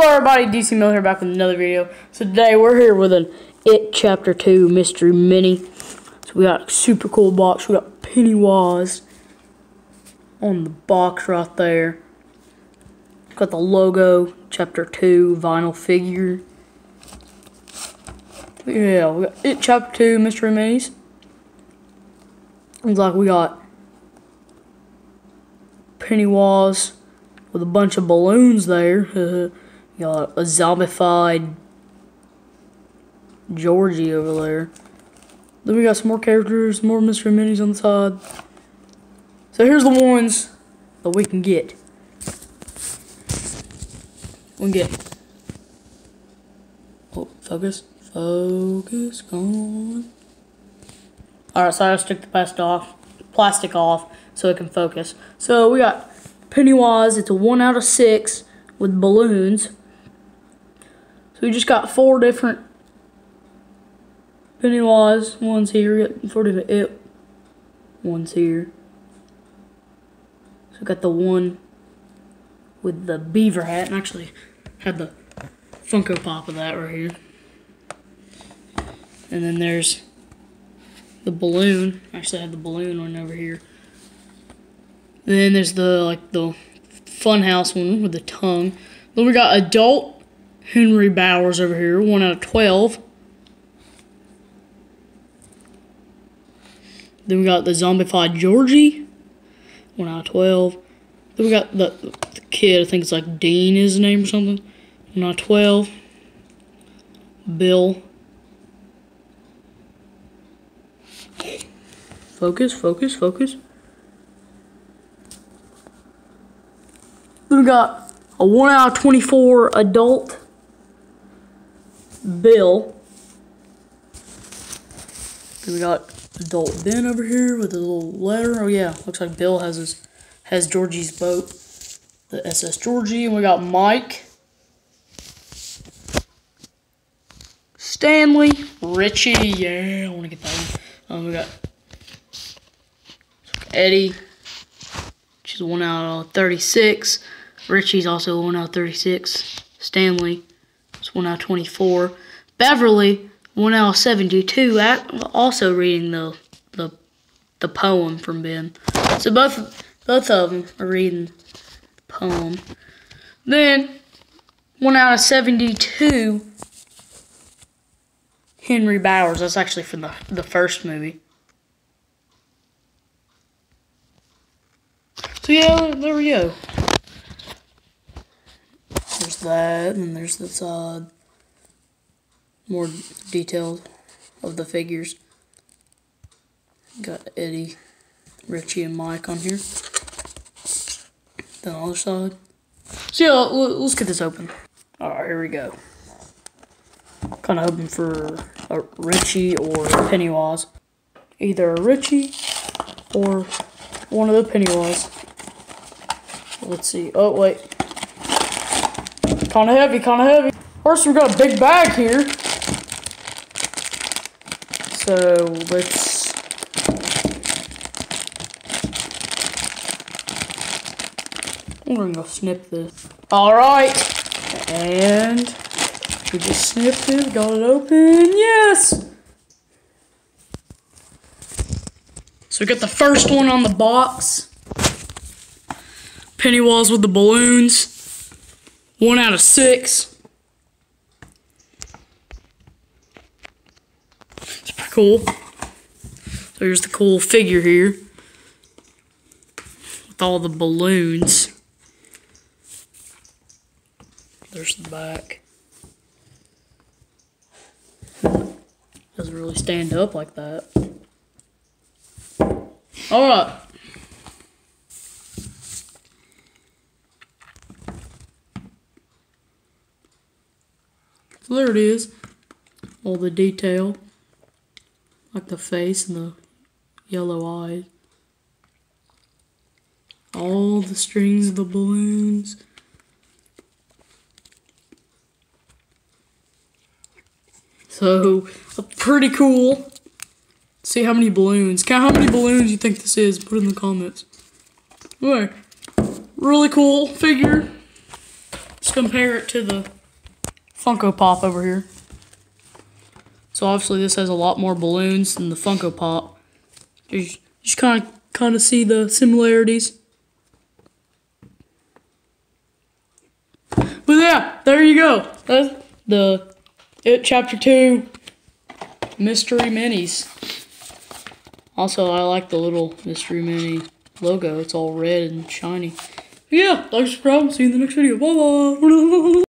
Hello everybody, DC Mill here back with another video. So today we're here with an It Chapter 2 Mystery Mini. So we got a super cool box. We got Pennywise on the box right there. Got the logo, Chapter 2 vinyl figure. Yeah, we got It Chapter 2 Mystery Minis. Looks like we got Pennywise with a bunch of balloons there. A zombified Georgie over there. Then we got some more characters, more mystery minis on the side. So here's the ones that we can get. We can get. Oh, focus, focus, on. All right, so I just took the plastic off, plastic off, so it can focus. So we got Pennywise. It's a one out of six with balloons. So we just got four different Pennywise ones here, four different it ones here. So we got the one with the beaver hat, and actually had the Funko Pop of that right here. And then there's the balloon. Actually, I have the balloon one over here. And then there's the like the Funhouse one with the tongue. Then we got adult Henry Bowers over here, 1 out of 12. Then we got the zombified Georgie, 1 out of 12. Then we got the, the kid, I think it's like Dean is his name or something, 1 out of 12. Bill. Focus, focus, focus. Then we got a 1 out of 24 adult Bill. Then we got adult Ben over here with a little letter. Oh yeah, looks like Bill has his has Georgie's boat, the SS Georgie, and we got Mike, Stanley, Richie. Yeah, I want to get that one. Um, we got Eddie. She's one out of 36. Richie's also one out of 36. Stanley. 1 out of 24. Beverly, 1 out of 72. Also reading the, the, the poem from Ben. So both, both of them are reading the poem. Then, 1 out of 72, Henry Bowers. That's actually from the, the first movie. So yeah, there we go. That, and there's this uh, more detailed of the figures. Got Eddie, Richie, and Mike on here. Then the other side. So yeah, let's get this open. Alright, here we go. Kind of hoping for a Richie or Pennywise. Either a Richie or one of the Pennywise. Let's see. Oh, wait. Kind of heavy, kind of heavy. First, we got a big bag here. So, let's... I'm gonna go snip this. Alright. And... We just snipped it, got it open. Yes! So we got the first one on the box. Pennywise with the balloons. One out of six. It's pretty cool. There's the cool figure here. With all the balloons. There's the back. Doesn't really stand up like that. Alright. So there it is. All the detail. Like the face and the yellow eyes. All the strings of the balloons. So, a pretty cool. See how many balloons. Count how many balloons you think this is. Put in the comments. Anyway, really cool figure. Let's compare it to the Funko Pop over here. So obviously this has a lot more balloons than the Funko Pop. You just kind of kind of see the similarities. But yeah, there you go. That's the It Chapter 2 Mystery Minis. Also, I like the little Mystery Mini logo. It's all red and shiny. Yeah, thanks for coming. See you in the next video. Bye bye.